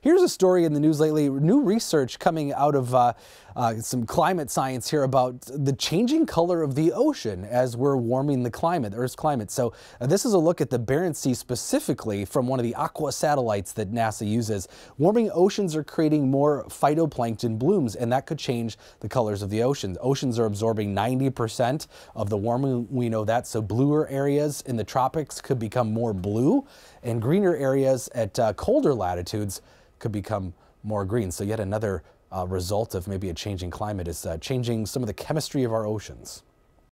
Here's a story in the news lately. New research coming out of uh, uh, some climate science here about the changing color of the ocean as we're warming the climate, Earth's climate. So uh, this is a look at the Barents Sea specifically from one of the Aqua satellites that NASA uses. Warming oceans are creating more phytoplankton blooms, and that could change the colors of the ocean. Oceans are absorbing 90% of the warming. We know that. So bluer areas in the tropics could become more blue, and greener areas at uh, colder latitudes could become more green. So yet another uh, result of maybe a changing climate is uh, changing some of the chemistry of our oceans.